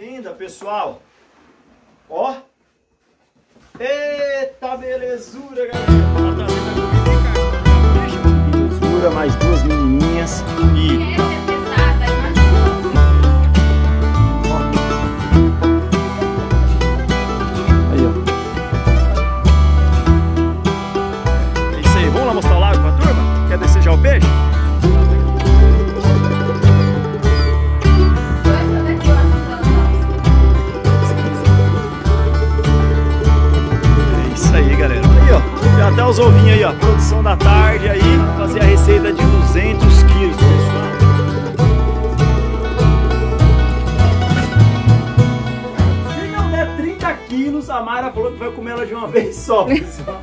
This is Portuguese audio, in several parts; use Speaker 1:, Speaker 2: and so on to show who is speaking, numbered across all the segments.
Speaker 1: venda, pessoal. Ó. Eita belezura, galera. Belezura, mais duas menininhas. E os ovinhos aí, ó. Produção da tarde aí. Fazer a receita de 200 quilos, pessoal. Se não der 30 quilos, a Mayra falou que vai comer ela de uma vez só, pessoal.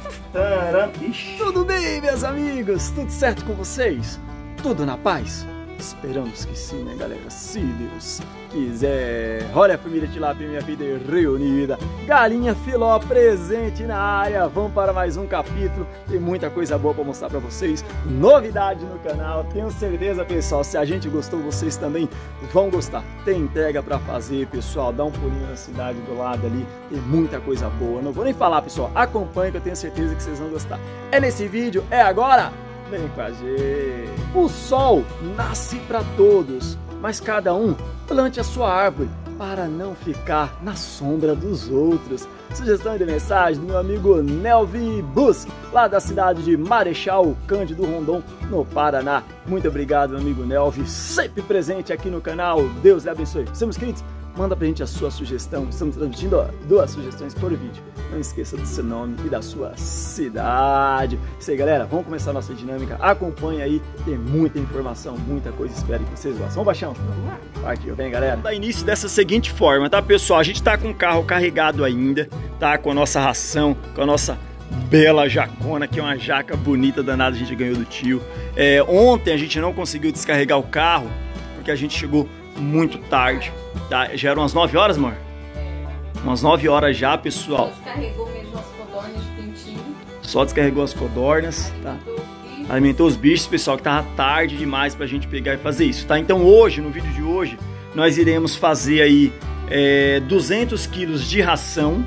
Speaker 1: Tudo bem, meus amigos? Tudo certo com vocês? Tudo na paz? Esperamos que sim, né, galera? Se Deus quiser. Olha a família Tilápia, minha vida reunida. Galinha Filó presente na área. Vamos para mais um capítulo. Tem muita coisa boa para mostrar para vocês. Novidade no canal. Tenho certeza, pessoal, se a gente gostou, vocês também vão gostar. Tem entrega para fazer, pessoal. Dá um pulinho na cidade do lado ali. Tem muita coisa boa. Não vou nem falar, pessoal. Acompanhe que eu tenho certeza que vocês vão gostar. É nesse vídeo, é agora. Vem com a gente. O sol nasce para todos, mas cada um plante a sua árvore para não ficar na sombra dos outros. Sugestão de mensagem do meu amigo Nelvi Bus, lá da cidade de Marechal Cândido Rondon, no Paraná. Muito obrigado, meu amigo Nelvi, sempre presente aqui no canal. Deus lhe abençoe. Somos inscritos? Manda pra gente a sua sugestão. Estamos transmitindo ó, duas sugestões por vídeo. Não esqueça do seu nome e da sua cidade. Isso aí, galera. Vamos começar a nossa dinâmica. Acompanhe aí. Tem muita informação, muita coisa. Espero que vocês gostem. Vamos, Baixão? Partiu. Vem, galera. Dá início dessa seguinte forma, tá, pessoal? A gente tá com o carro carregado ainda, tá? Com a nossa ração, com a nossa bela jacona, que é uma jaca bonita danada, a gente ganhou do tio. É, ontem a gente não conseguiu descarregar o carro, porque a gente chegou muito tarde, tá? Já eram umas 9 horas, amor? Umas 9 horas já, pessoal.
Speaker 2: Descarregou mesmo as codornas.
Speaker 1: Só descarregou as codornas, tá?
Speaker 2: alimentou os bichos.
Speaker 1: Alimentou os bichos, pessoal, que tava tarde demais pra gente pegar e fazer isso, tá? Então hoje, no vídeo de hoje, nós iremos fazer aí é, 200 quilos de ração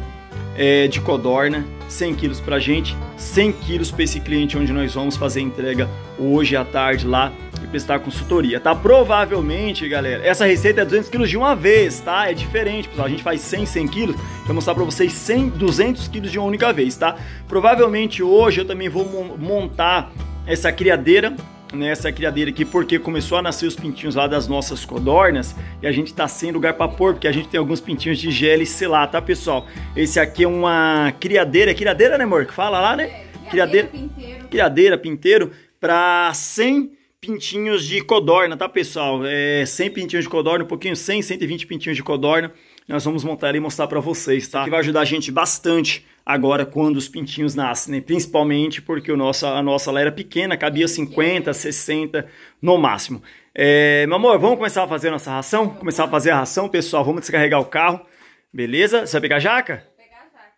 Speaker 1: é, de codorna, 100 quilos pra gente, 100 quilos pra esse cliente onde nós vamos fazer a entrega hoje à tarde lá e prestar consultoria, tá? Provavelmente, galera, essa receita é 200 quilos de uma vez, tá? É diferente, pessoal. A gente faz 100, 100 quilos. Vou mostrar pra vocês 100, 200 quilos de uma única vez, tá? Provavelmente hoje eu também vou mon- montar essa criadeira, né? Essa criadeira aqui, porque começou a nascer os pintinhos lá das nossas codornas e a gente tá sem lugar pra pôr, porque a gente tem alguns pintinhos de GLC lá, tá, pessoal? Esse aqui é uma criadeira, é criadeira, né, amor? Que fala lá, né?
Speaker 2: É,
Speaker 1: Criadeira.
Speaker 2: pinteiro.
Speaker 1: criadeira, pinteiro, para 100 pintinhos de codorna, tá, pessoal? É 100 pintinhos de codorna, um pouquinho 100, 120 pintinhos de codorna. Nós vamos montar e mostrar para vocês, tá? Que vai ajudar a gente bastante agora quando os pintinhos nascem, né? Principalmente porque o nosso, a nossa lá era pequena, cabia 50, 60 no máximo. É, meu amor, vamos começar a fazer a nossa ração? Começar a fazer a ração, pessoal. Vamos descarregar o carro, beleza? Você vai pegar a jaca?
Speaker 2: Vou pegar a jaca.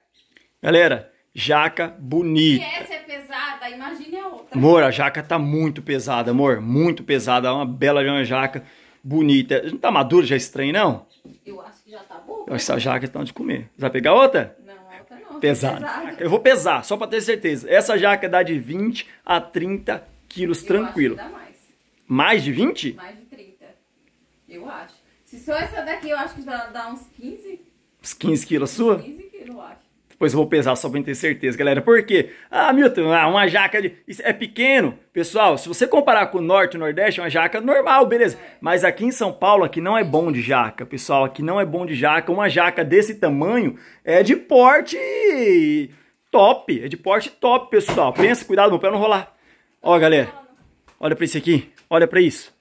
Speaker 1: Galera, jaca bonita.
Speaker 2: essa é pesada, imagine a outra.
Speaker 1: Amor, a jaca tá muito pesada, amor. Muito pesada. Uma bela de uma jaca bonita. Não tá madura já esse trem, não?
Speaker 2: Eu acho que já tá boa.
Speaker 1: Essa jaca tá de comer. Vai pegar outra?
Speaker 2: Não, outra não.
Speaker 1: Pesada. Eu vou pesar, só pra ter certeza. Essa jaca dá de 20 a 30 quilos tranquilo.
Speaker 2: Eu acho que dá mais.
Speaker 1: Mais de 20?
Speaker 2: Mais de 30. Eu acho. Se só essa daqui, eu acho que dá, dá uns 15.
Speaker 1: Uns 15 quilos a sua?
Speaker 2: 15 quilos, eu acho.
Speaker 1: Depois eu vou pesar só pra ter certeza, galera. Por quê? Ah, Milton, ah, uma jaca de. É pequeno. Pessoal, se você comparar com o norte e nordeste, é uma jaca normal, beleza. Mas aqui em São Paulo, aqui não é bom de jaca, pessoal. Aqui não é bom de jaca. Uma jaca desse tamanho é de porte top. É de porte top, pessoal. Pensa, cuidado, meu pé não rolar. Ó, galera. Olha pra isso aqui. Olha pra isso.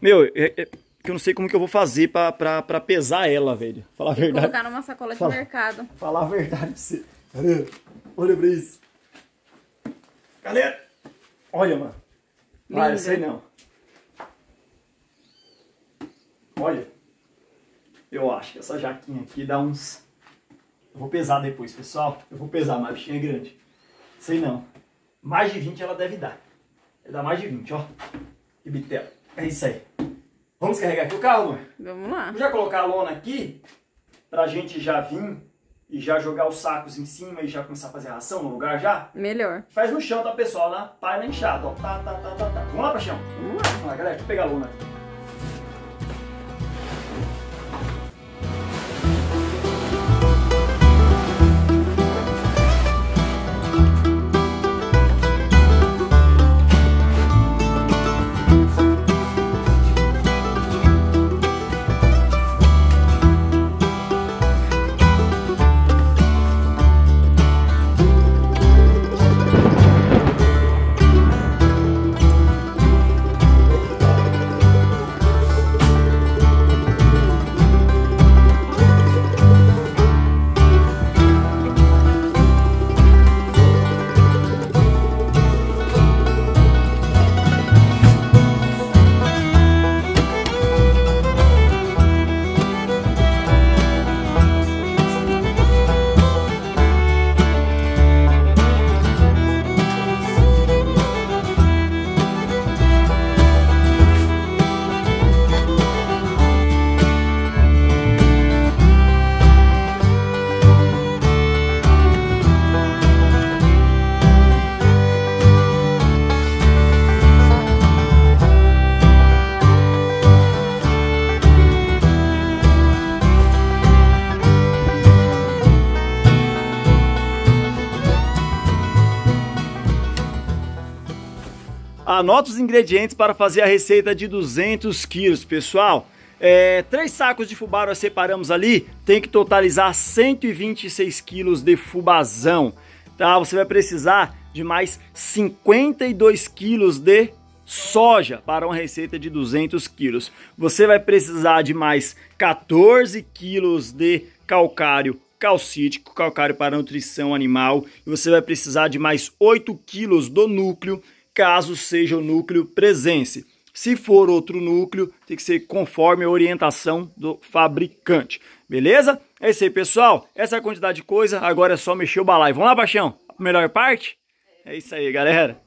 Speaker 1: Meu, é, é, que eu não sei como que eu vou fazer pra, pra, pra pesar ela, velho. Falar a
Speaker 2: Vou
Speaker 1: verdade.
Speaker 2: colocar numa sacola de
Speaker 1: Fala.
Speaker 2: mercado.
Speaker 1: Falar a verdade pra você. Galera, olha pra isso. Galera, olha, mano. Ah,
Speaker 2: Linda.
Speaker 1: isso aí não. Olha. Eu acho que essa jaquinha aqui dá uns... Eu vou pesar depois, pessoal. Eu vou pesar, mas a bichinha é grande. Sei não. Mais de 20 ela deve dar. Deve dar mais de 20, ó. Que bitela. É isso aí. Vamos carregar aqui o carro, mãe?
Speaker 2: Vamos lá.
Speaker 1: Vou já colocar a lona aqui pra gente já vir e já jogar os sacos em cima e já começar a fazer a ração no lugar já?
Speaker 2: Melhor.
Speaker 1: Faz no chão, tá, pessoal? Na página enxada, ó. Tá, tá, tá, tá, tá. Vamos lá, Paixão?
Speaker 2: Vamos lá.
Speaker 1: Vamos lá, galera. Deixa eu pegar a lona. Anota os ingredientes para fazer a receita de 200 quilos, pessoal. É, três sacos de fubá nós separamos ali, tem que totalizar 126 quilos de fubazão. Tá? Você vai precisar de mais 52 quilos de soja para uma receita de 200 quilos. Você vai precisar de mais 14 quilos de calcário calcítico, calcário para nutrição animal. E você vai precisar de mais 8 quilos do núcleo caso seja o núcleo presença. Se for outro núcleo, tem que ser conforme a orientação do fabricante. Beleza? É isso aí, pessoal. Essa é quantidade de coisa. Agora é só mexer o balaio. Vamos lá, Paixão? A melhor parte? É isso aí, galera.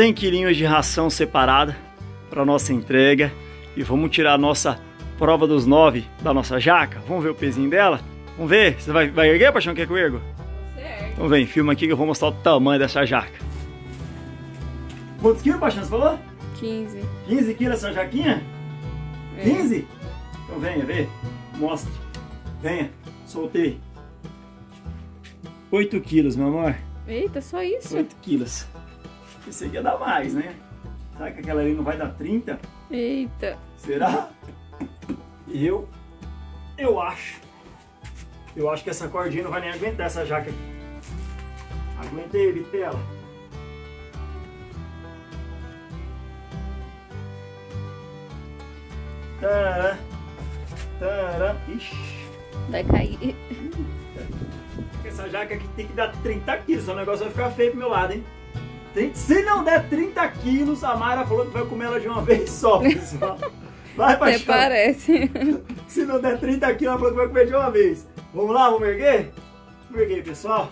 Speaker 1: 100 quilinhos de ração separada para nossa entrega e vamos tirar a nossa prova dos 9 da nossa jaca. Vamos ver o pezinho dela? Vamos ver? Você vai, vai erguer, Paixão? Quer que eu ergo?
Speaker 2: Certo.
Speaker 1: Então vem, filma aqui que eu vou mostrar o tamanho dessa jaca. Quantos quilos, Paixão, você falou?
Speaker 2: 15.
Speaker 1: 15 quilos essa jaquinha?
Speaker 2: É.
Speaker 1: 15? Então venha, vê. Mostre. Venha. Soltei. 8 quilos, meu amor.
Speaker 2: Eita, só isso?
Speaker 1: 8 quilos. Esse aqui ia dar mais, né? Será que aquela ali não vai dar 30?
Speaker 2: Eita.
Speaker 1: Será? Eu. Eu acho. Eu acho que essa cordinha não vai nem aguentar essa jaca aqui. Aguentei, Vitela. Tará. Tará. Ixi.
Speaker 2: Vai cair.
Speaker 1: Essa jaca aqui tem que dar 30 quilos, senão o negócio vai ficar feio pro meu lado, hein? Se não der 30 quilos, a Mayra falou que vai comer ela de uma vez só, pessoal. Vai,
Speaker 2: Até
Speaker 1: paixão.
Speaker 2: parece.
Speaker 1: Se não der 30 quilos, ela falou que vai comer de uma vez. Vamos lá, vamos erguer? Vamos erguer, pessoal.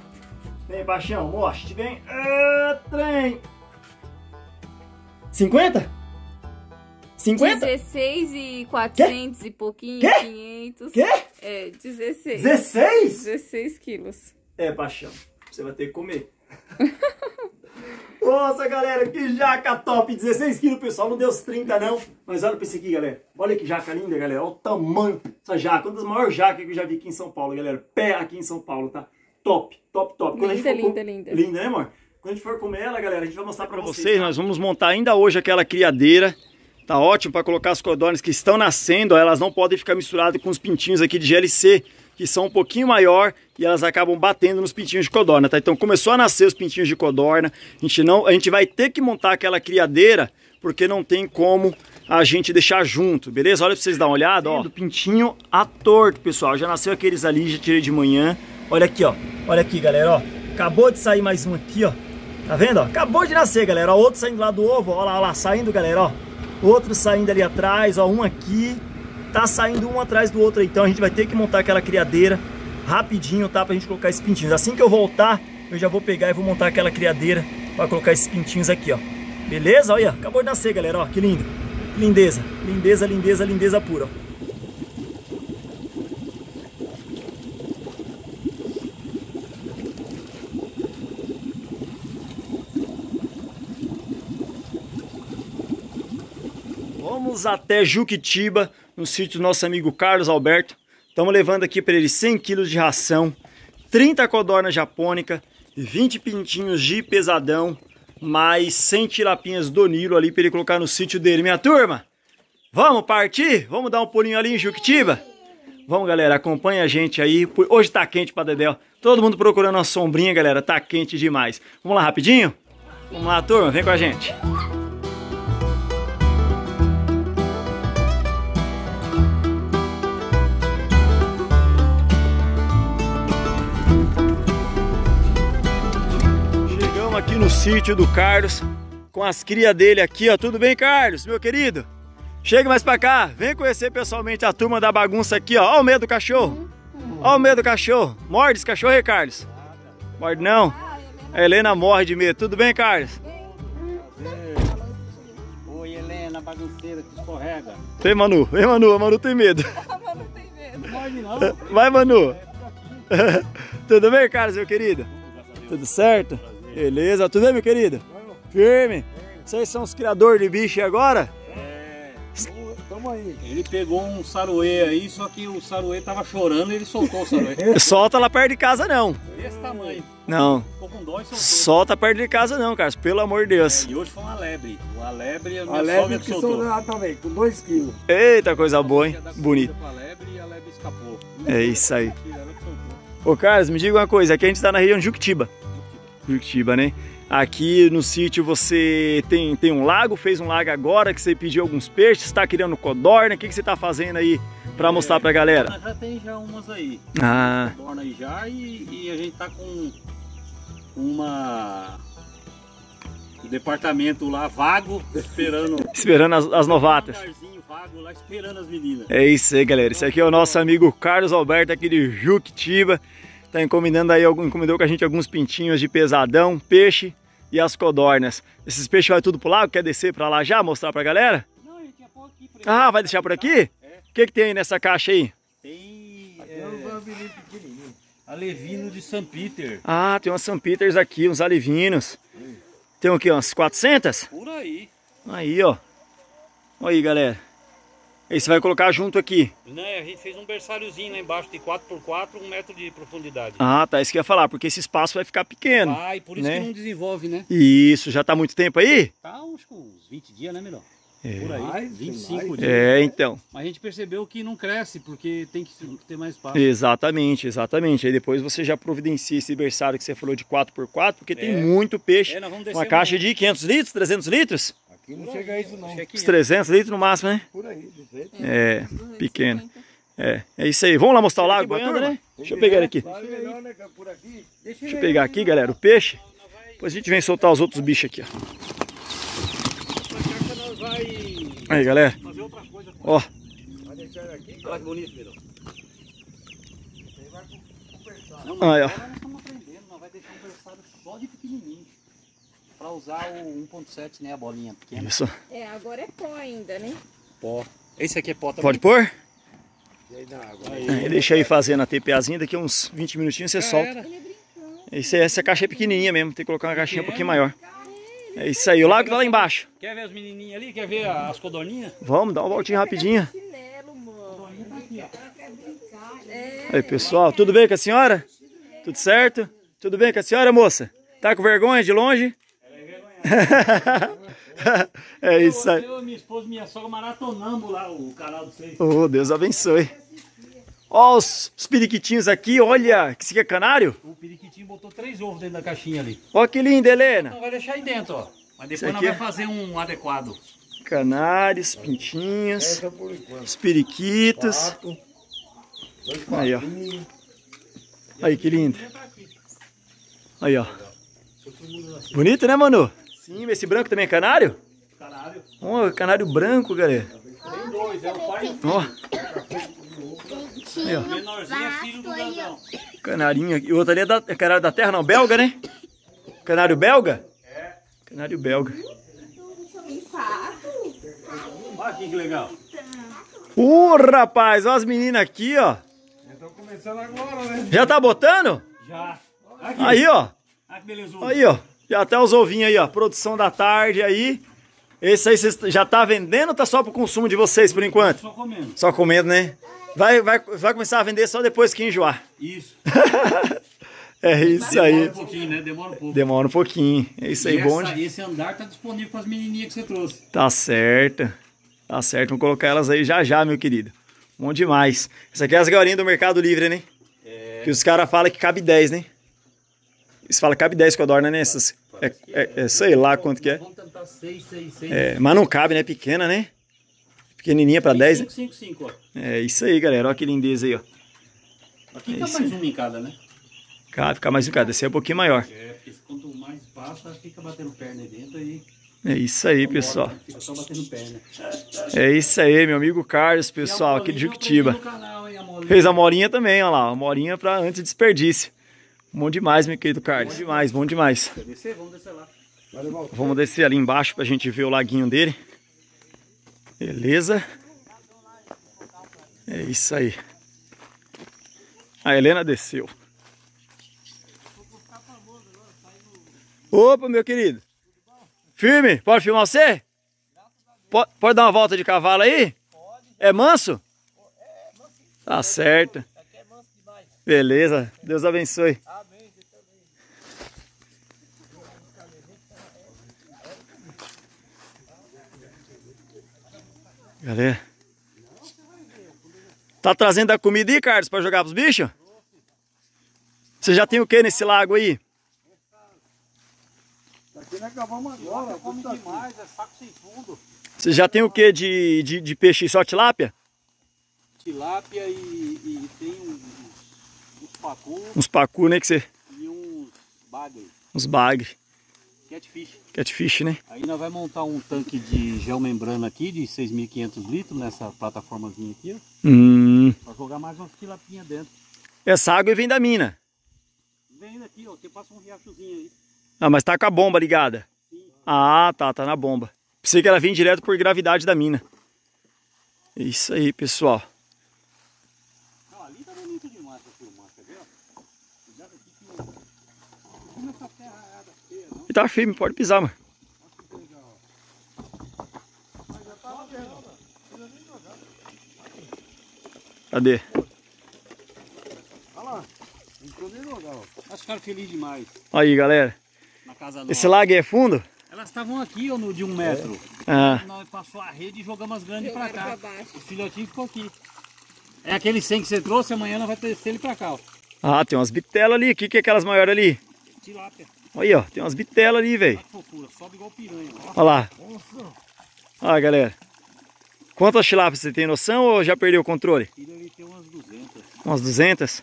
Speaker 1: Vem, paixão, mostre. Vem. Ah, trem. 50? 50?
Speaker 2: 16 e 400 e pouquinho,
Speaker 1: Quê?
Speaker 2: 500.
Speaker 1: Quê?
Speaker 2: É, 16.
Speaker 1: 16?
Speaker 2: 16 quilos.
Speaker 1: É, paixão. Você vai ter que comer. Nossa, galera, que jaca top! 16 quilos, pessoal. Não deu os 30, não. Mas olha pra esse aqui, galera. Olha que jaca linda, galera. Olha o tamanho dessa jaca. Uma das maiores jacas que eu já vi aqui em São Paulo, galera. Pé aqui em São Paulo, tá? Top, top, top.
Speaker 2: Quando linda, linda, linda.
Speaker 1: Linda, né, amor? Quando a gente for comer ela, galera, a gente vai mostrar pra, pra vocês. vocês. Nós vamos montar ainda hoje aquela criadeira. Tá ótimo para colocar as codornas que estão nascendo. Elas não podem ficar misturadas com os pintinhos aqui de GLC que são um pouquinho maior e elas acabam batendo nos pintinhos de codorna, tá? Então começou a nascer os pintinhos de codorna, a gente, não, a gente vai ter que montar aquela criadeira porque não tem como a gente deixar junto, beleza? Olha pra vocês darem uma olhada, ó. Do pintinho a torto, pessoal. Já nasceu aqueles ali, já tirei de manhã. Olha aqui, ó. Olha aqui, galera, ó. Acabou de sair mais um aqui, ó. Tá vendo, ó? Acabou de nascer, galera. Ó, outro saindo lá do ovo, ó lá, ó lá, saindo, galera, ó. Outro saindo ali atrás, ó. Um aqui tá saindo um atrás do outro. Então a gente vai ter que montar aquela criadeira rapidinho, tá? Pra gente colocar esses pintinhos. Assim que eu voltar, eu já vou pegar e vou montar aquela criadeira pra colocar esses pintinhos aqui, ó. Beleza? Olha, acabou de nascer, galera, ó. Que lindo. Lindeza, lindeza, lindeza, lindeza pura, ó. Vamos até Juquitiba, no sítio do nosso amigo Carlos Alberto. Estamos levando aqui para ele 100 quilos de ração, 30 codorna japônica, 20 pintinhos de pesadão, mais 100 tilapinhas do Nilo ali para ele colocar no sítio dele. Minha turma, vamos partir? Vamos dar um pulinho ali em Juquitiba? Vamos, galera, acompanha a gente aí. Hoje tá quente para Dedéu. Todo mundo procurando uma sombrinha, galera. Tá quente demais. Vamos lá rapidinho? Vamos lá, turma. Vem com a gente. Aqui no sítio do Carlos com as crias dele aqui, ó. Tudo bem, Carlos, meu querido? Chega mais pra cá, vem conhecer pessoalmente a turma da bagunça aqui, ó. Ó o medo do cachorro. Ó o medo do cachorro. Morde esse cachorro aí, Carlos? Morde não? A Helena morre de medo. Tudo bem, Carlos?
Speaker 3: Oi, Helena, bagunceira que escorrega.
Speaker 1: Vem, Manu. Vem, Manu. A Manu tem medo.
Speaker 2: A Manu tem medo.
Speaker 3: Morde não.
Speaker 1: Vai, Manu. Tudo bem, Carlos, meu querido? Tudo certo? Beleza, tudo bem, meu querido? Firme. Vocês são os criadores de bicho agora?
Speaker 3: É. Tamo aí. Ele pegou um saruê aí, só que o saruê tava chorando e ele soltou o saruê.
Speaker 1: Solta lá perto de casa não.
Speaker 3: Desse tamanho.
Speaker 1: Não.
Speaker 3: Ficou com dó e soltou.
Speaker 1: Solta perto de casa não, Carlos, pelo amor de Deus.
Speaker 3: É, e hoje foi uma lebre. Uma lebre, a minha
Speaker 4: a lebre que soltou. lá também, com 2 quilos.
Speaker 1: Eita, coisa boa, hein? Bonito.
Speaker 3: A lebre e a lebre escapou.
Speaker 1: É isso aí. Ô Carlos, me diga uma coisa, aqui a gente tá na região de Juquitiba. Curitiba, né? Aqui no sítio você tem, tem um lago, fez um lago agora que você pediu alguns peixes, está criando codorna, o que, que você está fazendo aí para é, mostrar para a galera?
Speaker 3: Já tem já umas aí,
Speaker 1: ah.
Speaker 3: codorna aí já e, e, a gente tá com uma o departamento lá vago, esperando
Speaker 1: esperando as, as novatas.
Speaker 3: Um vago lá esperando as meninas.
Speaker 1: É isso aí, galera. Esse aqui é o nosso amigo Carlos Alberto aqui de Juquitiba. Tá encomendando aí, encomendou com a gente alguns pintinhos de pesadão, peixe e as codornas. Esses peixes vai tudo pro lago? Quer descer pra lá já, mostrar pra galera?
Speaker 3: Não, a gente ia pôr aqui por.
Speaker 1: Ah, vai deixar por aqui? É. O que que tem aí nessa caixa aí?
Speaker 3: Tem... É, um alevino de São Peter.
Speaker 1: Ah, tem umas São Peters aqui, uns alevinos. Tem o que, umas 400?
Speaker 3: Por aí.
Speaker 1: Aí, ó. Olha aí, galera. Aí você vai colocar junto aqui.
Speaker 3: Né, a gente fez um berçáriozinho lá embaixo de 4x4, um metro de profundidade.
Speaker 1: Ah, tá, isso que eu ia falar, porque esse espaço vai ficar pequeno.
Speaker 3: Vai, por isso né? que não desenvolve, né?
Speaker 1: Isso, já tá muito tempo aí?
Speaker 3: Tá uns, uns 20 dias, né, melhor?
Speaker 1: É.
Speaker 3: Por aí, mais, 25 mais. dias.
Speaker 1: É, então.
Speaker 3: Mas a gente percebeu que não cresce, porque tem que ter mais espaço.
Speaker 1: Exatamente, exatamente. Aí depois você já providencia esse berçário que você falou de 4x4, porque é. tem muito peixe. É, uma caixa de 500 litros, 300 litros?
Speaker 4: Aqui não chega a isso não.
Speaker 1: Uns 300 litros no máximo, né?
Speaker 4: Por aí, de jeito.
Speaker 1: É, pequeno. É, é isso aí. Vamos lá mostrar o lago, boiando, né? Deixa eu pegar ele aqui. Deixa eu pegar aqui, galera, o peixe. Depois a gente vem soltar os outros bichos aqui, ó. Aí, galera. Ó.
Speaker 3: Olha que bonito, Pedro.
Speaker 1: Aí, ó.
Speaker 3: Nós estamos aprendendo, nós vai deixar um berçário só de pequenininho para usar o 1.7, né? A bolinha pequena.
Speaker 1: Isso.
Speaker 2: É, agora é pó ainda, né?
Speaker 3: Pó. Esse aqui é pó também.
Speaker 1: Pode pôr?
Speaker 4: E aí na água.
Speaker 1: Aí, deixa aí fazendo a TPAzinha, daqui uns 20 minutinhos você solta.
Speaker 2: Ele é
Speaker 1: Esse, essa caixa é pequenininha mesmo, tem que colocar uma caixinha um pouquinho maior. É isso aí, o lago tá lá embaixo.
Speaker 3: Quer ver as menininhas ali? Quer ver as codorninhas?
Speaker 1: Vamos, dar uma voltinha rapidinha.
Speaker 2: Mano.
Speaker 1: Aí, pessoal, tudo bem com a senhora? Tudo certo? Tudo bem com a senhora, moça? Tá com vergonha de longe? É isso aí.
Speaker 3: Eu, minha esposa e minha sogra maratonamos lá o canal do vocês.
Speaker 1: Oh, Deus abençoe. Ó os, os periquitinhos aqui, olha, que isso aqui é canário?
Speaker 3: O periquitinho botou três ovos dentro da caixinha ali.
Speaker 1: Ó que lindo, Helena.
Speaker 3: Não vai deixar aí dentro, ó. Mas depois nós
Speaker 1: aqui
Speaker 3: vamos
Speaker 1: é-
Speaker 3: fazer um adequado.
Speaker 1: Canários,
Speaker 4: por enquanto.
Speaker 1: os periquitos.
Speaker 4: Pato.
Speaker 1: Aí, ó. Aí, que lindo. Aí, ó. Bonito, né, Manu? Sim, esse branco também é canário?
Speaker 3: Caralho.
Speaker 1: Ó, canário branco, galera.
Speaker 3: Tem dois, é o pai e o
Speaker 1: Ó, aí, ó.
Speaker 3: menorzinho é filho do grandão.
Speaker 1: Canarinho aqui. E o outro ali é, da, é canário da terra, não? Belga, né? Canário belga? É. Canário belga.
Speaker 3: Olha aqui que legal.
Speaker 1: Uh, rapaz, ó as meninas aqui, ó.
Speaker 4: Estão começando agora, né?
Speaker 1: Já tá botando?
Speaker 3: Já. Aqui.
Speaker 1: Aí, ó.
Speaker 3: Olha que beleza.
Speaker 1: Aí, ó. Já até os ovinhos aí, ó. Produção da tarde aí. Esse aí já tá vendendo ou tá só pro consumo de vocês por enquanto?
Speaker 3: Só comendo.
Speaker 1: Só comendo, né? Vai, vai, vai começar a vender só depois que enjoar.
Speaker 3: Isso.
Speaker 1: É isso
Speaker 3: Demora
Speaker 1: aí.
Speaker 3: um pouquinho, né? Demora um pouco.
Speaker 1: Demora um pouquinho. É isso aí,
Speaker 3: E
Speaker 1: bom.
Speaker 3: essa- esse andar tá disponível para as menininhas que você trouxe.
Speaker 1: Tá certo. Tá certo. Vamos colocar elas aí já já, meu querido. Bom demais. Essa aqui é as gaiolinhas do Mercado Livre, né?
Speaker 3: É.
Speaker 1: Que os caras falam que cabe 10, né? Eles falam que cabe 10 codorna, né? É, é, é, sei lá quanto que é.
Speaker 3: Vamos tentar 6, 6, 6.
Speaker 1: é. Mas não cabe, né? Pequena, né? Pequenininha pra 10. né?
Speaker 3: 5, 5, 5, ó.
Speaker 1: É isso aí, galera. Olha que lindeza aí, ó.
Speaker 3: Aqui
Speaker 1: É
Speaker 3: tá
Speaker 1: isso
Speaker 3: mais uma em cada, né?
Speaker 1: Cabe, fica mais um cara. Esse aí é um pouquinho maior.
Speaker 3: É, porque quanto mais passa, fica batendo perna aí dentro e
Speaker 1: É isso aí, pessoal.
Speaker 3: fica só batendo perna.
Speaker 1: É isso aí, meu amigo Carlos, pessoal, aqui de Juquitiba. Fez a morinha também, ó lá. A morinha pra antes de desperdício. Bom demais, meu querido Carlos. Bom demais, bom demais.
Speaker 3: Descer? Vamos descer lá.
Speaker 4: O
Speaker 1: Vamos descer ali embaixo pra gente ver o laguinho dele. Beleza. É isso aí. A Helena desceu. Opa, meu querido. Firme? Pode filmar você? Pode, pode dar uma volta de cavalo aí? É manso? Tá certo. Beleza. Deus abençoe. Galera. Tá trazendo a comida aí, Carlos, pra jogar pros bichos? Você já tem o que nesse lago aí?
Speaker 4: Aqui nós acabamos agora.
Speaker 3: Come
Speaker 4: tá aqui.
Speaker 3: demais, é saco sem fundo.
Speaker 1: Você já tem o que de, de, de peixe só tilápia?
Speaker 3: Tilápia e, e tem uns, uns pacu
Speaker 1: Uns pacu, né? Que você,
Speaker 3: e uns bagre.
Speaker 1: uns bagre.
Speaker 3: Catfish.
Speaker 1: Catfish, né?
Speaker 3: Aí nós vamos montar um tanque de geomembrana aqui de 6.500 litros nessa plataformazinha aqui, ó.
Speaker 1: Hum.
Speaker 3: Pra jogar mais umas tilapinhas dentro.
Speaker 1: Essa água vem da mina.
Speaker 3: Vem daqui, ó. Tem passa um riachozinho aí.
Speaker 1: Ah, mas tá com a bomba ligada.
Speaker 3: Sim.
Speaker 1: Ah, tá, tá na bomba. Pensei que ela vinha direto por gravidade da mina. Isso aí, pessoal.
Speaker 3: Não, ali tá bonito demais pra filmar, quer ver? ó? Cuidado aqui que o... Como essa terra é água feia, não?
Speaker 1: E tá firme, pode pisar, mano. Cadê?
Speaker 4: Olha lá. Entrou nem no lugar, ó.
Speaker 3: Elas ficaram felizes demais
Speaker 1: Aí, galera.
Speaker 3: na casa nova.
Speaker 1: Esse lago é fundo?
Speaker 3: Elas estavam aqui, ó, no de um metro.
Speaker 1: Ah,
Speaker 3: Nós passou a rede e jogamos as grandes pra cá.
Speaker 2: pra.
Speaker 3: O filhotinho ficou aqui. É aquele 100 que você trouxe, amanhã nós vamos descer ele pra cá, ó.
Speaker 1: ah tem umas bitelas ali. O que, que é aquelas maiores ali?
Speaker 3: Tilápia.
Speaker 1: Aí, ó. Tem umas bitelas ali, velho.
Speaker 3: Olha que fofura, sobe igual piranha. ó.
Speaker 1: Olha lá.
Speaker 4: Nossa.
Speaker 1: Olha, galera. Quantas tilápias você tem noção ou já perdeu o controle?
Speaker 3: Ele ter umas 200.
Speaker 1: Umas 200?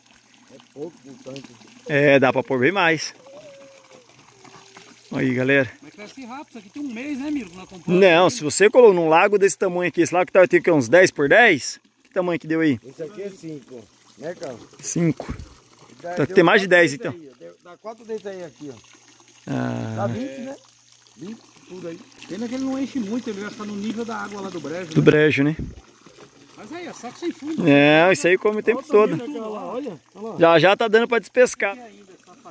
Speaker 4: Pouco no tanque.
Speaker 1: É, dá pra pôr bem mais. Aí, galera.
Speaker 3: Mas cresce rápido, isso aqui tem um mês, né, Miro?
Speaker 1: Não, se você colou num lago desse tamanho aqui, esse lago que tá ter uns 10 por 10, que tamanho que deu aí?
Speaker 4: Esse aqui é 5, né, cara?
Speaker 1: 5.
Speaker 4: Dá-
Speaker 1: Tá-
Speaker 4: deu
Speaker 1: tem mais de
Speaker 4: quatro
Speaker 1: 10,
Speaker 4: dentes
Speaker 1: então.
Speaker 4: aí, ó. Deu- Dá 4 dentes aí aqui, ó. Dá
Speaker 1: Ah,
Speaker 4: 20, né? 20, tudo aí.
Speaker 3: Pena que ele não enche muito, ele vai ficar no nível da água lá do brejo.
Speaker 1: do
Speaker 3: né?
Speaker 1: brejo, né?
Speaker 3: Mas aí, é saco sem fundo.
Speaker 1: Não, isso aí come o tempo todo.
Speaker 4: lá, Olha, olha lá.
Speaker 1: Já já tá dando pra despescar.
Speaker 3: É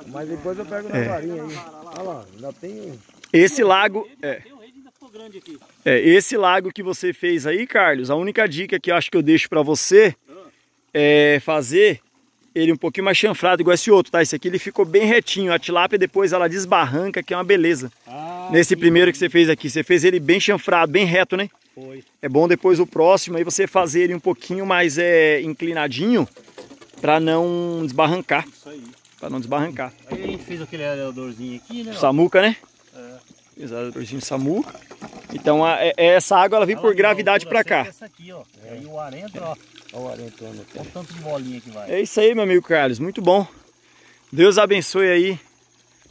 Speaker 4: Mas depois eu pego na
Speaker 1: É.
Speaker 4: varinha aí. Olha lá, ainda tem.
Speaker 1: Esse lago, é,
Speaker 3: Tem um rede ainda ficou grande aqui.
Speaker 1: é, esse lago que você fez aí, Carlos, a única dica que eu acho que eu deixo pra você é fazer ele um pouquinho mais chanfrado igual esse outro, tá? Esse aqui ele ficou bem retinho, a tilápia depois ela desbarranca, que é uma beleza.
Speaker 3: Ah,
Speaker 1: Nesse
Speaker 3: sim,
Speaker 1: primeiro que você fez aqui, você fez ele bem chanfrado, bem reto, né?
Speaker 3: Foi.
Speaker 1: É bom depois o próximo aí você fazer ele um pouquinho mais é, inclinadinho pra não desbarrancar,
Speaker 3: Isso aí.
Speaker 1: Pra não desbarrancar.
Speaker 3: Aí a gente fez aquele areadorzinho aqui, né?
Speaker 1: Samuca, né?
Speaker 3: É.
Speaker 1: Exatamente, Samuca. Então a- é- essa água ela vem
Speaker 3: Ela
Speaker 1: por gravidade pra cá.
Speaker 3: Essa aqui, ó. Aí o ar entra, ó.
Speaker 4: Olha o arentando aqui.
Speaker 3: Olha o tanto de bolinha que vai.
Speaker 1: É isso aí, meu amigo Carlos, muito bom. Deus abençoe aí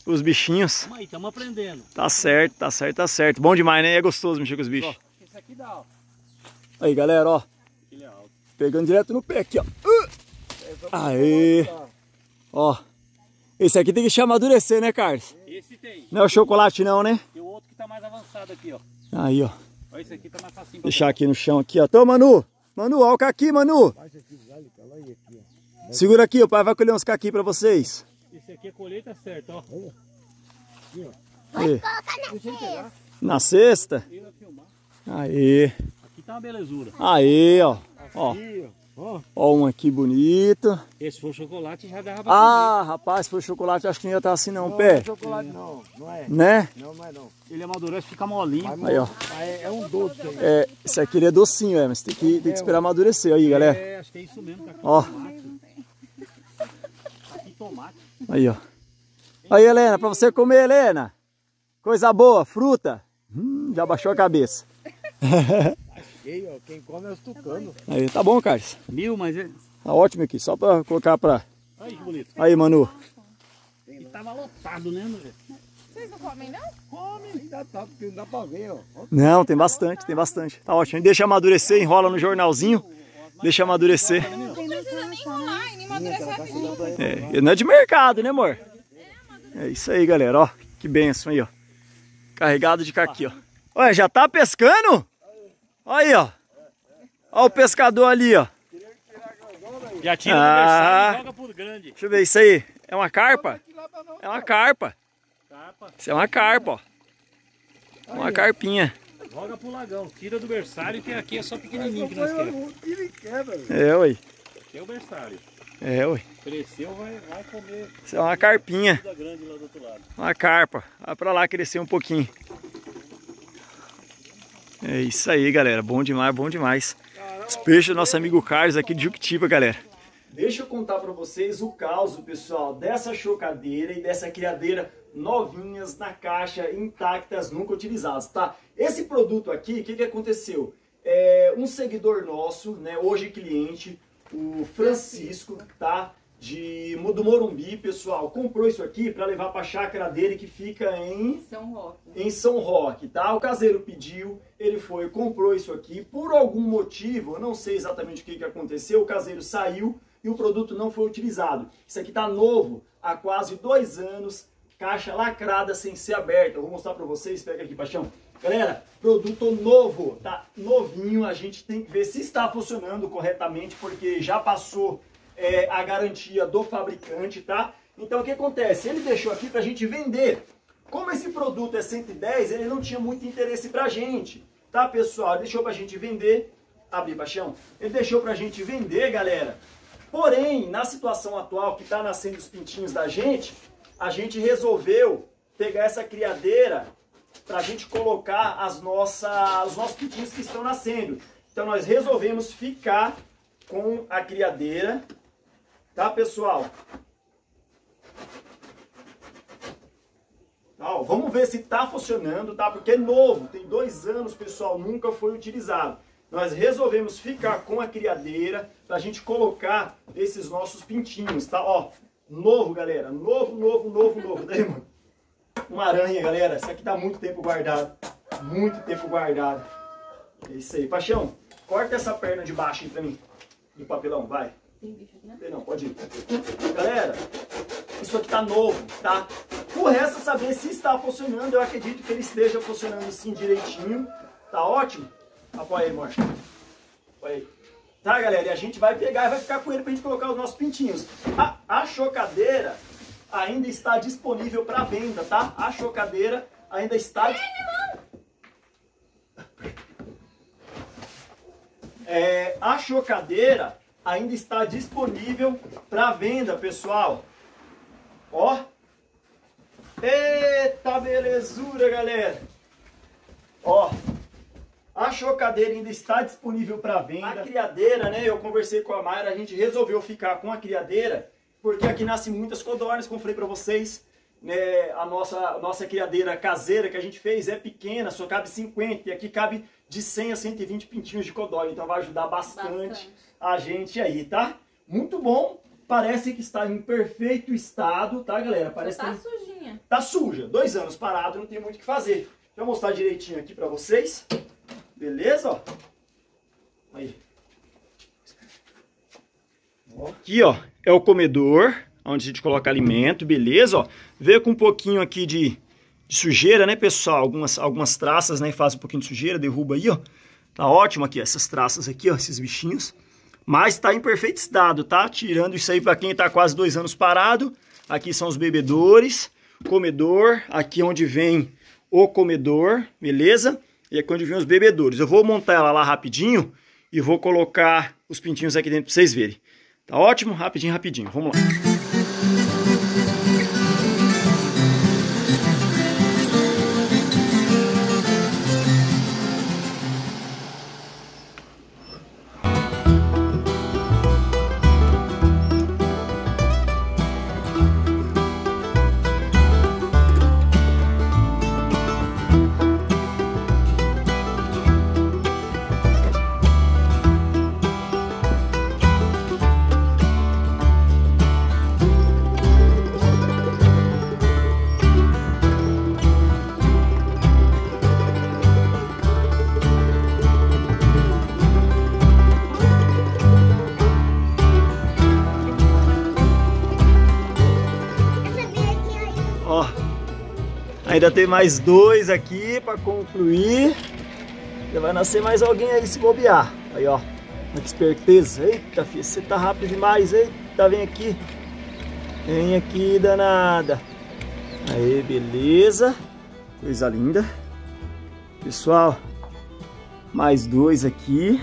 Speaker 1: os bichinhos.
Speaker 3: Tamo aí, estamos aprendendo.
Speaker 1: Tá certo, tá certo, tá certo. Bom demais, né? É gostoso mexer com os bichos.
Speaker 3: Esse aqui dá, ó.
Speaker 1: Aí, galera, ó.
Speaker 3: Ele é alto.
Speaker 1: Pegando direto no pé aqui, ó. Uh! Aê! Ó. Esse aqui tem que amadurecer, né, Carlos?
Speaker 3: Esse tem.
Speaker 1: Não é o chocolate não, né?
Speaker 3: E o outro que tá mais avançado aqui, ó.
Speaker 1: Aí, ó.
Speaker 3: Olha esse aqui tá mais facinho.
Speaker 1: Deixar aqui no chão aqui, ó. Toma, Manu. Manu, ó o caqui, Manu.
Speaker 4: Aqui, aqui, ó.
Speaker 1: Segura aqui, o pai vai colher uns caqui pra vocês.
Speaker 3: Esse aqui é colheita certa, ó.
Speaker 1: Na sexta.
Speaker 3: Ele vai filmar.
Speaker 1: Aí.
Speaker 3: Aqui tá uma belezura.
Speaker 1: Aí, ó. Ó,
Speaker 4: Aí, ó. Ó,
Speaker 1: um aqui bonito.
Speaker 3: Esse for chocolate já dava pra
Speaker 1: Ah, rapaz, se for chocolate, acho que não ia estar assim não,
Speaker 4: não
Speaker 1: pé.
Speaker 4: é chocolate não, não é.
Speaker 1: Né?
Speaker 4: Não, não é não.
Speaker 3: comer. Ele amadurece, fica molinho.
Speaker 4: Mas,
Speaker 1: Aí, ó.
Speaker 4: é, é um doce aí.
Speaker 1: É, esse aqui ele é docinho, é, mas tem que, tem que esperar amadurecer aí, galera.
Speaker 3: É, acho que é isso mesmo. Tá aqui
Speaker 1: Ó.
Speaker 3: tomate. Tá aqui tomate.
Speaker 1: Aí, ó. Aí, Helena, pra você comer, Helena. Coisa boa, fruta. Hum, já baixou a cabeça.
Speaker 4: Cheio, ó. Quem come é os tucanos.
Speaker 1: Aí, tá bom, Carlos.
Speaker 3: Mil, mas é...
Speaker 1: Tá ótimo aqui, só pra colocar pra...
Speaker 3: Olha que bonito.
Speaker 1: Aí, Manu.
Speaker 3: E tava lotado, né, André?
Speaker 2: Vocês não comem, não?
Speaker 4: Come, ainda tá, porque não dá pra ver, ó.
Speaker 1: Não, tem bastante, tem bastante. Tá ótimo. Deixa amadurecer, enrola no jornalzinho. Deixa amadurecer.
Speaker 2: Não precisa nem enrolar, nem amadurecer rapidinho.
Speaker 1: É, não é de mercado, né, amor? É isso aí, galera, ó. Que benção aí, ó. Carregado de caqui, ó. Olha, já tá pescando? Olha aí, ó. Ó o pescador ali, ó.
Speaker 3: Já tira
Speaker 1: Ah.
Speaker 3: o joga por grande.
Speaker 1: Deixa eu ver isso aí. É uma carpa? É uma carpa. Isso é uma carpa, ó. Uma carpinha.
Speaker 3: joga pro lagão. Tira do berçário que aqui é só pequenininho que nós queremos.
Speaker 1: É, ui.
Speaker 3: Aqui é o berçário.
Speaker 1: É, ui.
Speaker 3: Cresceu, vai, vai comer
Speaker 1: Isso é uma carpinha.
Speaker 3: toda grande lá do outro lado.
Speaker 1: Uma carpa. Vai pra lá crescer um pouquinho. É isso aí, galera. Bom demais, bom demais. Os peixes do nosso amigo Carlos aqui de Juquitiba, galera. Deixa eu contar pra vocês o caos, pessoal, dessa chocadeira e dessa criadeira novinhas na caixa, intactas, nunca utilizadas, tá? Esse produto aqui, o que, que aconteceu? É, um seguidor nosso, né, hoje cliente, o Francisco, tá? De, do Morumbi, pessoal, comprou isso aqui para levar pra chácara dele que fica em
Speaker 2: São Roque.
Speaker 1: em São Roque, tá? O caseiro pediu, ele foi, comprou isso aqui, por algum motivo, eu não sei exatamente o que, que aconteceu, o caseiro saiu e o produto não foi utilizado. Isso aqui tá novo, há quase dois anos, caixa lacrada sem ser aberta. Eu vou mostrar pra vocês, pega aqui, Paixão. Galera, produto novo, tá novinho, a gente tem que ver se está funcionando corretamente, porque já passou é, a garantia do fabricante, tá? Então o que acontece? Ele deixou aqui pra gente vender. Como esse produto é 110, ele não tinha muito interesse pra gente, tá pessoal? Ele deixou pra gente vender, abrir paixão, ele deixou pra gente vender, galera. Porém, na situação atual que tá nascendo os pintinhos da gente, a gente resolveu pegar essa criadeira pra gente colocar as nossas, os nossos pintinhos que estão nascendo. Então nós resolvemos ficar com a criadeira, tá pessoal? Tá, ó, vamos ver se tá funcionando, tá? Porque é novo, tem dois anos, pessoal, nunca foi utilizado. Nós resolvemos ficar com a criadeira pra gente colocar esses nossos pintinhos, tá? Ó, novo, galera, novo, novo, novo, novo. Daí, mano, uma aranha, galera, isso aqui tá muito tempo guardado, muito tempo guardado. É isso aí. Paixão, corta essa perna de baixo aí pra mim, do papelão, vai.
Speaker 2: Tem bicho aqui, né?
Speaker 1: Não, pode ir. Galera, isso aqui tá novo, tá? O resto é saber se está funcionando. Eu acredito que ele esteja funcionando sim direitinho. Tá ótimo? Apoia aí, amor. Apoia aí. Tá, galera? E a gente vai pegar e vai ficar com ele pra gente colocar os nossos pintinhos. A, a chocadeira, ainda está disponível para venda, tá? A chocadeira ainda está... É, a chocadeira ainda está disponível para venda, pessoal. Ó. Eita belezura, galera. Ó. A chocadeira ainda está disponível para venda. A criadeira, né? Eu conversei com a Mayra, a gente resolveu ficar com a criadeira, porque aqui nascem muitas codornas, como falei para vocês. Né, a nossa, nossa criadeira caseira que a gente fez é pequena, só cabe 50, e aqui cabe de 100 a 120 pintinhos de codorna, então vai ajudar bastante, bastante. A gente aí, tá? Muito bom, parece que está em perfeito estado, tá galera? Parece
Speaker 2: tá
Speaker 1: que
Speaker 2: sujinha.
Speaker 1: Tá suja, dois anos parado, não tem muito o que fazer. Deixa eu mostrar direitinho aqui para vocês. Beleza? Ó. Aí. Aqui, ó, é o comedor, onde a gente coloca alimento, beleza? Ó. Veio com um pouquinho aqui de, de sujeira, né, pessoal? Algumas, algumas traças, né, faz um pouquinho de sujeira, derruba aí, ó. Tá ótimo aqui, essas traças aqui, ó, esses bichinhos. Mas tá em perfeito estado, tá? Tirando isso aí para quem tá quase dois anos parado. Aqui são os bebedores, comedor, aqui onde vem o comedor, beleza? E aqui onde vem os bebedouros. Eu vou montar ela lá rapidinho e vou colocar os pintinhos aqui dentro para vocês verem. Tá ótimo? Rapidinho, rapidinho. Vamos lá. Ainda tem mais dois aqui para concluir. Já vai nascer mais alguém aí se bobear. Aí, ó. Que esperteza. Eita, filho, você tá rápido demais. Eita, vem aqui. Vem aqui, danada. Aí, beleza. Coisa linda. Pessoal, mais dois aqui.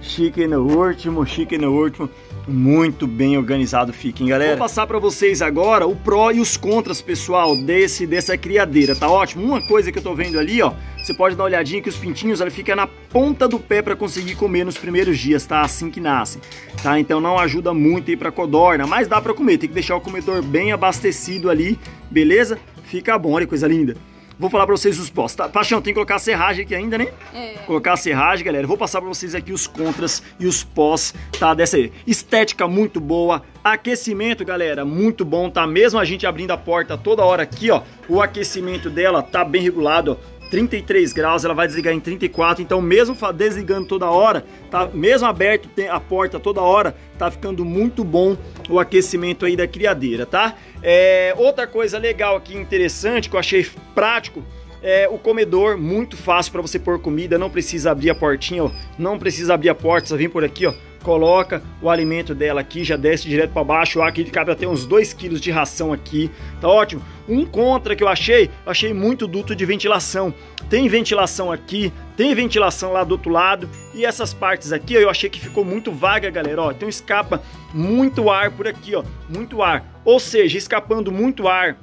Speaker 1: Chique no último, chique no último muito bem organizado fiquem, galera. Vou passar para vocês agora o pró e os contras, pessoal, desse dessa criadeira, tá ótimo? Uma coisa que eu tô vendo ali, ó, você pode dar uma olhadinha que os pintinhos, ela fica na ponta do pé para conseguir comer nos primeiros dias, tá? Assim que nascem, tá? Então não ajuda muito aí para codorna, mas dá para comer, tem que deixar o comedor bem abastecido ali, beleza? Fica bom, olha que coisa linda. Vou falar pra vocês os pós. Tá? Paixão, tem que colocar a serragem aqui ainda, né? É. Colocar a serragem, galera. Vou passar pra vocês aqui os contras e os pós, tá? Dessa aí. Estética muito boa. Aquecimento, galera, muito bom, tá? Mesmo a gente abrindo a porta toda hora aqui, ó. O aquecimento dela tá bem regulado, ó. 33 graus, ela vai desligar em 34, então mesmo desligando toda hora, tá mesmo aberto a porta toda hora, tá ficando muito bom o aquecimento aí da criadeira, tá? É, outra coisa legal aqui, interessante, que eu achei prático, é o comedor, muito fácil para você pôr comida, não precisa abrir a portinha, ó, não precisa abrir a porta, você vem por aqui, ó, coloca o alimento dela aqui, já desce direto para baixo, aqui cabe até uns 2 kg de ração aqui, tá ótimo. Um contra que eu achei, achei muito duto de ventilação. Tem ventilação aqui, tem ventilação lá do outro lado, e essas partes aqui eu achei que ficou muito vaga, galera, ó, então escapa muito ar por aqui, ó, muito ar. Ou seja, escapando muito ar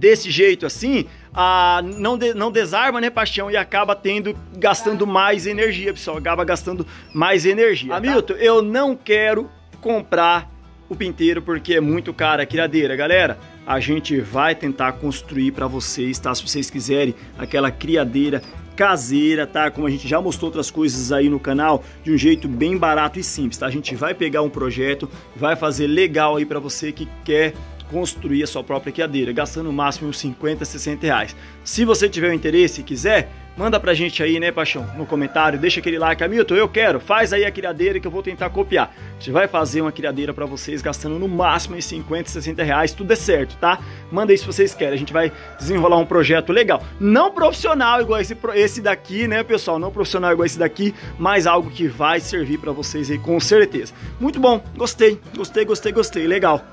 Speaker 1: desse jeito assim, a, não, de, não desarma, né, paixão, e acaba tendo, gastando mais energia, pessoal, acaba gastando mais energia. Tá? Hamilton, eu não quero comprar o pinteiro porque é muito caro a criadeira, galera. A gente vai tentar construir para vocês, tá? Se vocês quiserem aquela criadeira caseira, tá? Como a gente já mostrou outras coisas aí no canal, de um jeito bem barato e simples, tá? A gente vai pegar um projeto, vai fazer legal aí para você que quer construir a sua própria criadeira, gastando no máximo uns 50, 60 reais. Se você tiver o interesse e quiser, manda pra gente aí, né, Paixão, no comentário, deixa aquele like, Hamilton, eu quero, faz aí a criadeira que eu vou tentar copiar. A gente vai fazer uma criadeira pra vocês, gastando no máximo em 50, 60 reais, tudo é certo, tá? Manda aí se vocês querem, a gente vai desenrolar um projeto legal. Não profissional igual esse, esse daqui, né, pessoal, não profissional igual esse daqui, mas algo que vai servir pra vocês aí, com certeza. Muito bom, gostei, gostei, gostei, gostei, legal.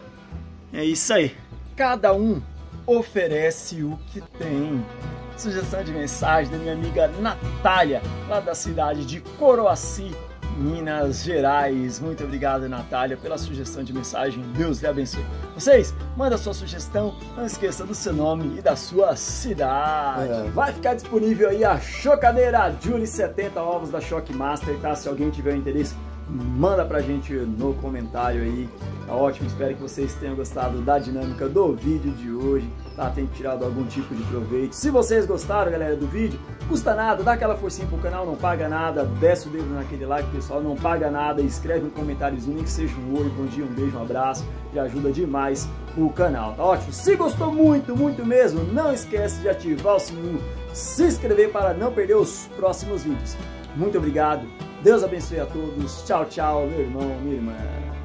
Speaker 1: É isso aí. cada um oferece o que tem. Sugestão de mensagem da minha amiga Natália, lá da cidade de Coroaci, Minas Gerais. Muito obrigado, Natália, pela sugestão de mensagem. Deus lhe abençoe. Vocês, manda sua sugestão, não esqueça do seu nome e da sua cidade. É. Vai ficar disponível aí a chocadeira Julie 70 ovos da Shockmaster, tá? Se alguém tiver interesse, manda pra gente no comentário aí. Tá ótimo, espero que vocês tenham gostado da dinâmica do vídeo de hoje, tá? Tenham tirado algum tipo de proveito. Se vocês gostaram, galera, do vídeo, custa nada, dá aquela forcinha pro canal, não paga nada, desce o dedo naquele like, pessoal, não paga nada, escreve um comentáriozinho, nem que seja um oi, bom dia, um beijo, um abraço, que ajuda demais o canal, tá ótimo? Se gostou muito, muito mesmo, não esquece de ativar o sininho, se inscrever para não perder os próximos vídeos. Muito obrigado, Deus abençoe a todos. Tchau, tchau, meu irmão, minha irmã.